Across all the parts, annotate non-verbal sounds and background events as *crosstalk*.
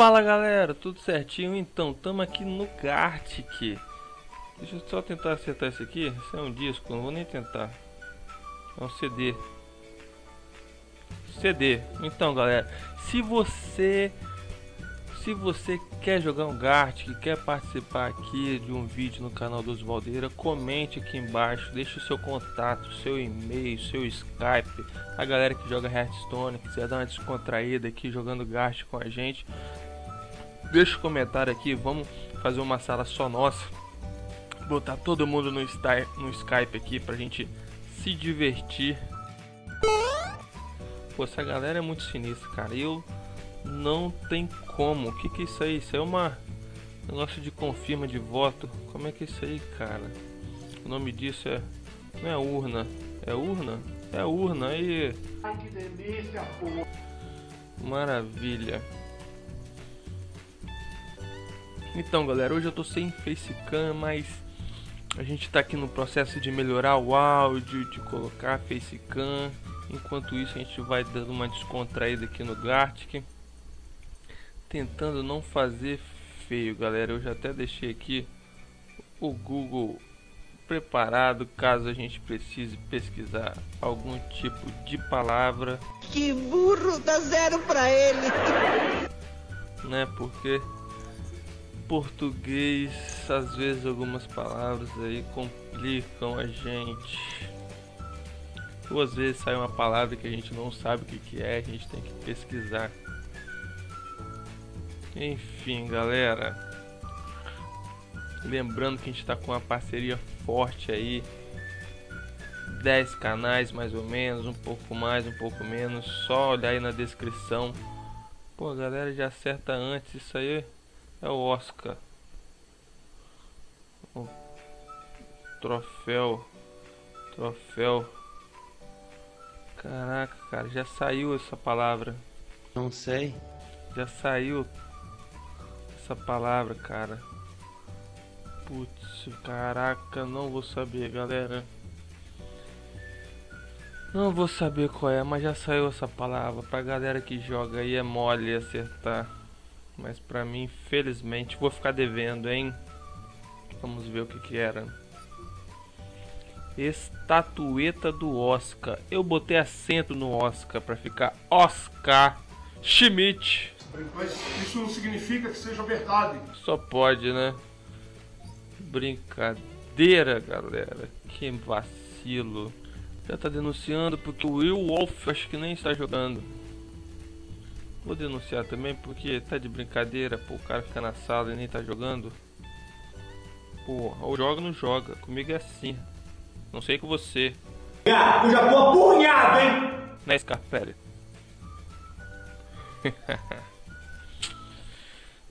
Fala galera, tudo certinho? Então, estamos aqui no Gartic. Deixa eu só tentar acertar isso aqui. Isso é um disco, não vou nem tentar. É um CD. CD. Então, galera, se você se você quer jogar um Gartic, quer participar aqui de um vídeo no canal dos Valdeira, comente aqui embaixo, deixe o seu contato, seu e-mail, seu Skype. A galera que joga Hearthstone, quiser dar uma descontraída aqui jogando Gartic com a gente, deixa o um comentário aqui, vamos fazer uma sala só nossa. Botar todo mundo no, no Skype aqui pra gente se divertir. Pô, essa galera é muito sinistra, cara. Eu não tem como. O que que é isso aí? Isso é uma negócio de confirma de voto. Como é que é isso aí, cara? O nome disso é não é urna, é urna? É urna aí. Ai que delícia, pô. Maravilha. Então, galera, hoje eu tô sem facecam, mas a gente tá aqui no processo de melhorar o áudio, de colocar facecam. Enquanto isso, a gente vai dando uma descontraída aqui no Gartic tentando não fazer feio, galera. Eu já até deixei aqui o Google preparado caso a gente precise pesquisar algum tipo de palavra. Que burro, dá zero pra ele. Né? Porque português, às vezes algumas palavras aí complicam a gente. Ou às vezes sai uma palavra que a gente não sabe o que, que é, a gente tem que pesquisar. Enfim, galera. Lembrando que a gente está com uma parceria forte aí. 10 canais mais ou menos, um pouco mais, um pouco menos. Só olhar aí na descrição. Pô, galera já acerta antes. Isso aí é o Oscar. O troféu. Troféu. Caraca, cara, já saiu essa palavra. Não sei. Já saiu essa palavra, cara. Putz, caraca, não vou saber, galera. Não vou saber qual é, mas já saiu essa palavra. Pra galera que joga aí é mole acertar. Mas pra mim, infelizmente, vou ficar devendo, hein? Vamos ver o que que era. Estatueta do Oscar. Eu botei acento no Oscar pra ficar Oscar Schmidt. Mas isso não significa que seja verdade. Só pode, né? Brincadeira, galera. Que vacilo. Já tá denunciando porque o Will Wolf acho que nem está jogando. Vou denunciar também porque tá de brincadeira, pô, o cara fica na sala e nem tá jogando. Pô, ou joga ou não joga. Comigo é assim. Não sei com você. Eu já tô apurrinhado, hein? Né, Scarpelli? *laughs*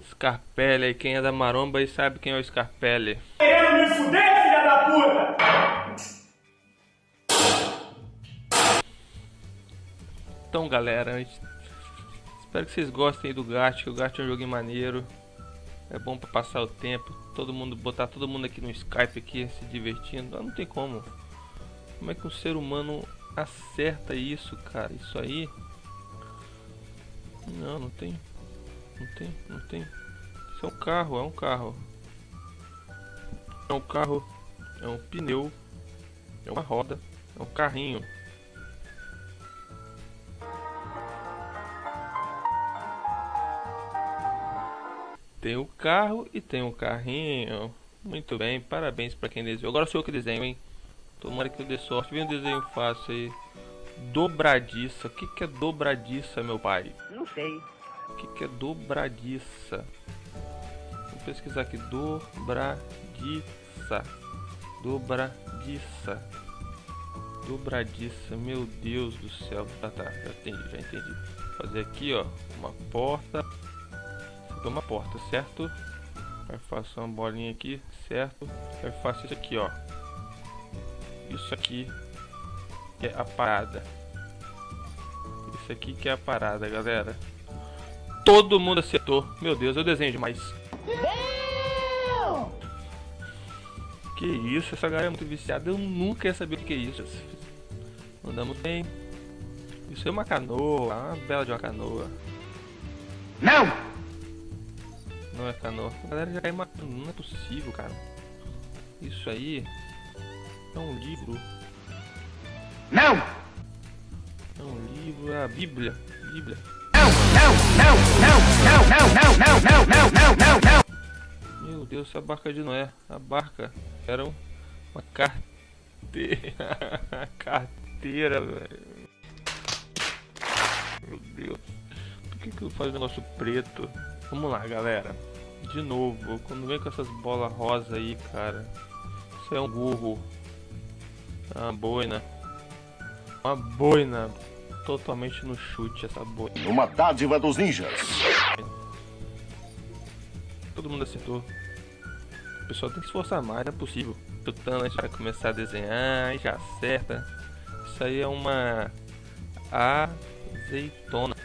Scarpelli aí, quem é da maromba e sabe quem é o Scarpelli. Querendo me fuder, filha da puta! Então galera, espero que vocês gostem do Gat, que o Gat é um jogo maneiro. É bom para passar o tempo, todo mundo botar todo mundo aqui no Skype aqui se divertindo. Não, não tem como. Como é que um ser humano acerta isso, cara? Isso aí Não, não tem. Não tem, não tem. Isso é um carro, é um carro. É um carro, é um pneu, é uma roda, é um carrinho. Tem o carro e tem o carrinho. Muito bem, parabéns para quem desenhou. Agora sou eu que desenho, hein? Tomara que eu dê sorte. Vem um desenho fácil aí. Dobradiça. O que, que é dobradiça, meu pai? Não sei. O que, que é dobradiça? Vou pesquisar aqui. Dobradiça. Dobradiça. Dobradiça. Meu Deus do céu. Tá, tá. Já entendi, já entendi. Vou fazer aqui, ó. Uma porta. É uma porta, certo? Aí faço uma bolinha aqui, certo? Aí faço isso aqui, ó. Isso aqui é a parada. Isso aqui que é a parada, galera. Todo mundo acertou. Meu Deus, eu desenho demais. Que isso, essa galera é muito viciada. Eu nunca ia saber o que é isso. Andamos bem. Isso é uma canoa, uma bela de uma canoa. Não! É canoa. A galera já cai matando. Não é possível, cara. Isso aí é um livro. Não! É um livro, é a Bíblia. Bíblia. Não, não, não, não, não, não, não, não, não, não, não, não. Meu Deus, a barca de Noé. A barca era uma carteira. carteira, velho. Meu Deus. Por que que eu faço um negócio preto? Vamos lá, galera. De novo, quando vem com essas bolas rosa aí, cara. Isso é um burro. É uma boina. Uma boina. Totalmente no chute essa boina. Uma dádiva dos ninjas. Todo mundo acertou. O pessoal tem que se esforçar mais, não é possível. Chutando, a gente vai começar a desenhar e já acerta. Isso aí é uma azeitona.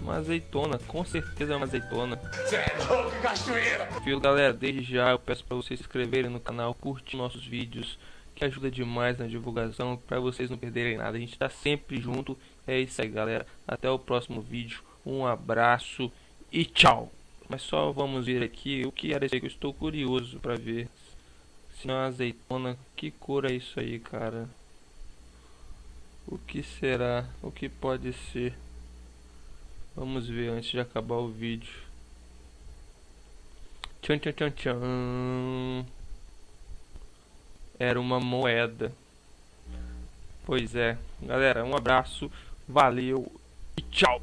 Uma azeitona, com certeza é uma azeitona. Viu, galera? Desde já eu peço para vocês se inscreverem no canal, curtir nossos vídeos, que ajuda demais na divulgação, para vocês não perderem nada. A gente está sempre junto. É isso aí, galera. Até o próximo vídeo. Um abraço e tchau. Mas só vamos ver aqui o que era isso aí que eu estou curioso para ver. Se não é uma azeitona, que cor é isso aí, cara? O que será? O que pode ser? Vamos ver antes de acabar o vídeo. Tchan tchan tchan tchan. Era uma moeda. Pois é. Galera, um abraço. Valeu e tchau.